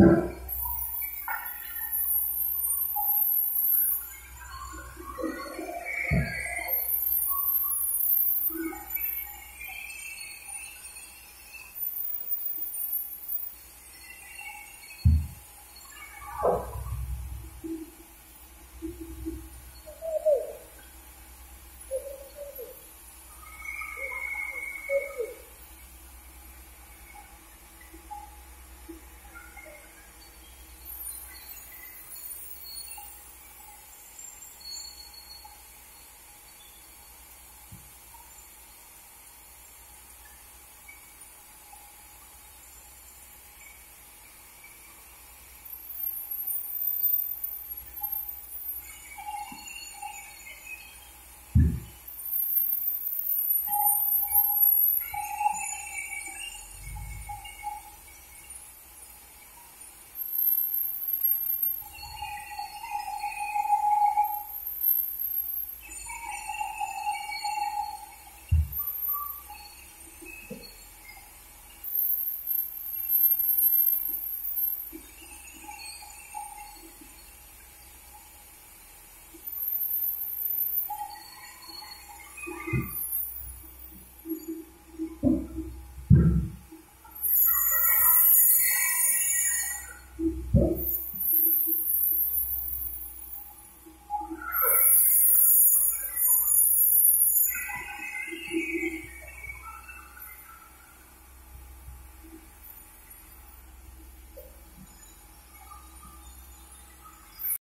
Yeah.